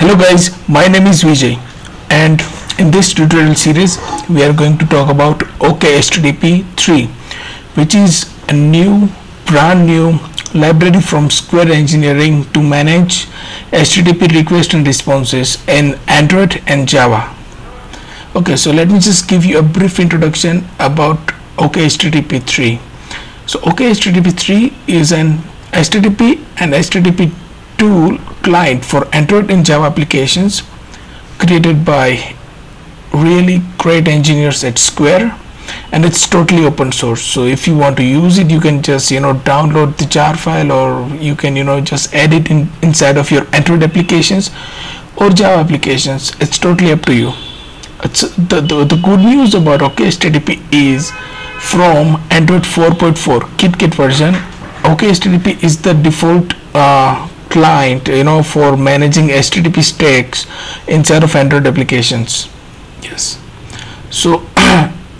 Hello guys, my name is Vijay and in this tutorial series we are going to talk about OKHTTP 3 which is a new brand new library from Square Engineering to manage HTTP requests and responses in Android and Java. Okay, so let me just give you a brief introduction about OKHTTP 3. So OKHTTP 3 is an HTTP and HTTP 2 client for Android and Java applications created by really great engineers at Square and it's totally open source. So if you want to use it you can just you know download the jar file or you can you know just add it in inside of your Android applications or Java applications. It's totally up to you. It's the, the, the good news about OKHTTP is from Android 4.4 KitKat version OKHTTP is the default uh, client you know for managing http stacks inside of android applications. Yes. So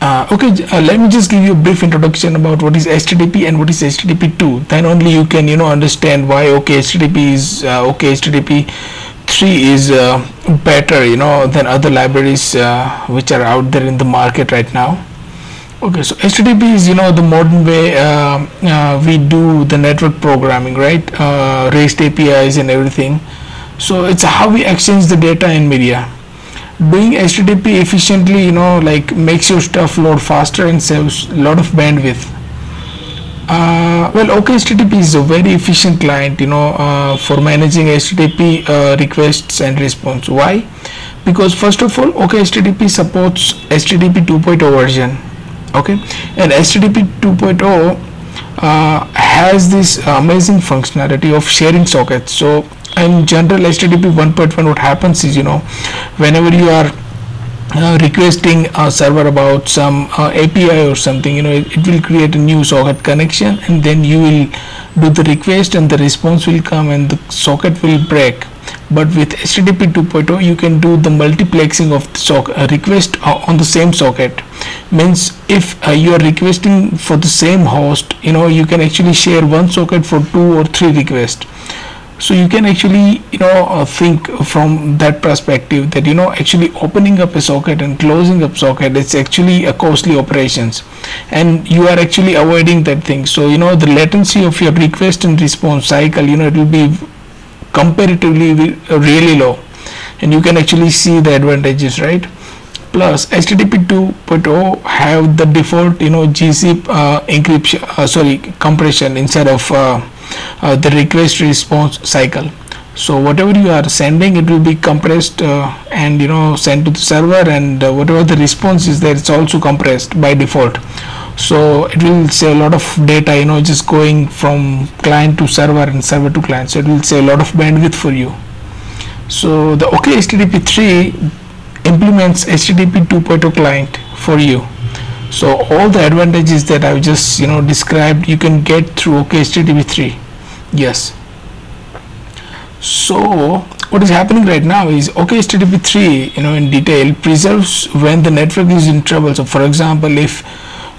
uh, okay uh, let me just give you a brief introduction about what is http and what is http2 then only you can you know understand why OK HTTP is uh, OK HTTP 3 is uh, better you know than other libraries uh, which are out there in the market right now okay so http is you know the modern way uh, uh, we do the network programming right? Uh, rest apis and everything. So it's how we exchange the data in media. Doing http efficiently you know like makes your stuff load faster and saves a lot of bandwidth. Uh, well OKHTTP is a very efficient client you know uh, for managing HTTP uh, requests and response. Why? Because first of all OKHTTP supports HTTP 2.0 version okay? And http 2.0 uh, has this amazing functionality of sharing sockets. So in general http 1.1 what happens is you know whenever you are uh, requesting a server about some uh, API or something you know it, it, will create a new socket connection and then you will do the request and the response will come and the socket will break but with HTTP 2.0 you can do the multiplexing of the socket, uh, request uh, on the same socket. Means if uh, you are requesting for the same host you know you can actually share one socket for two or three requests. So you can actually you know uh, think from that perspective that you know actually opening up a socket and closing up socket it's actually a costly operations. And you are actually avoiding that thing. So you know the latency of your request and response cycle you know it will be comparatively really low. And you can actually see the advantages right? Plus http 2.0 have the default you know gzip uh, encryption uh, sorry compression instead of uh, uh the request response cycle so whatever you are sending it will be compressed uh, and you know sent to the server and uh, whatever the response is there it's also compressed by default. So it will save a lot of data you know just going from client to server and server to client. So it will save a lot of bandwidth for you. So the OK HTTP 3 implements HTTP 2.0 client for you. So all the advantages that I've just you know described you can get through OK HTTP 3 yes so what is happening right now is OK HTTP 3 you know in detail preserves when the network is in trouble. So for example if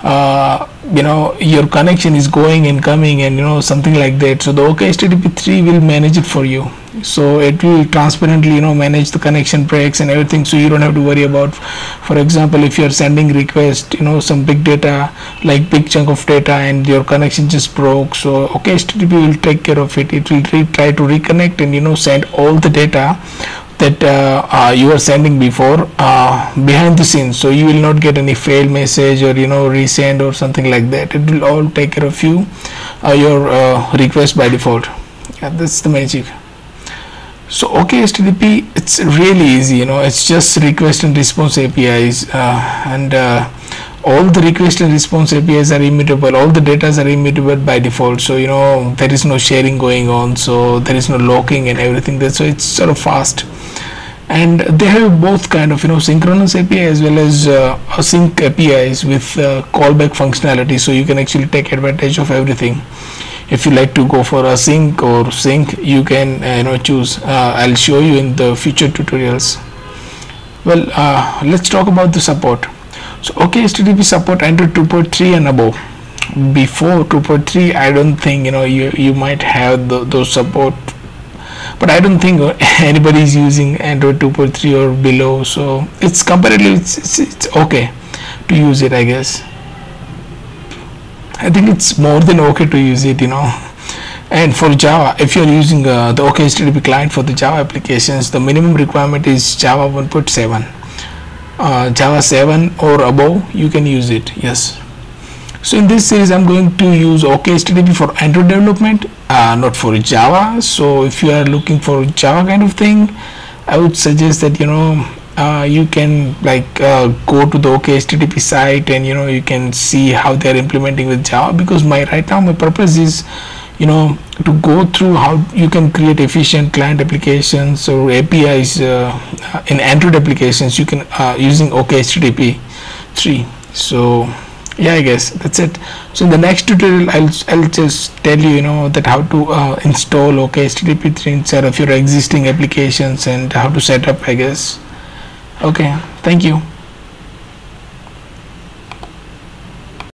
uh, you know your connection is going and coming and you know something like that. So the OK HTTP 3 will manage it for you. So it will transparently you know manage the connection breaks and everything. So you don't have to worry about for example if you're sending request you know some big data like big chunk of data and your connection just broke. So OK HTTP will take care of it. It will try to reconnect and you know send all the data that uh, uh, you are sending before uh, behind the scenes. So you will not get any failed message or you know resend or something like that. It will all take care of you uh, your request by default. Yeah, that's the magic. So OK HTTP it's really easy you know. It's just request and response apis and all the request and response APIs are immutable. All the data are immutable by default. So you know there is no sharing going on. So there is no locking and everything. There so it's sort of fast and they have both kind of you know synchronous API as well as uh, async APIs with uh, callback functionality. So you can actually take advantage of everything. If you like to go for a async or sync you can uh, you know choose. Uh, I'll show you in the future tutorials. Well uh, let's talk about the support. So OK HTTP support android 2.3 and above. Before 2.3 i don't think you know you you might have the, those support but I don't think anybody is using Android 2.3 or below so it's comparatively it's, it's, it's okay to use it I guess. I think it's more than okay to use it you know. And for Java if you're using uh, the OKHTTP client for the Java applications the minimum requirement is Java 1.7 uh, Java 7 or above you can use it yes so in this series I'm going to use OKHTTP for Android development uh, not for Java. So if you are looking for Java kind of thing I would suggest that you know uh, you can like uh, go to the OKHTTP site and you know you can see how they're implementing with Java. Because my right now my purpose is you know to go through how you can create efficient client applications or APIs uh, in Android applications. You can uh, using OKHTTP 3 so yeah I guess. That's it. So in the next tutorial I'll, I'll just tell you you know that how to uh, install OKHTTP 3 inside of your existing applications and how to set up I guess. Okay. Thank you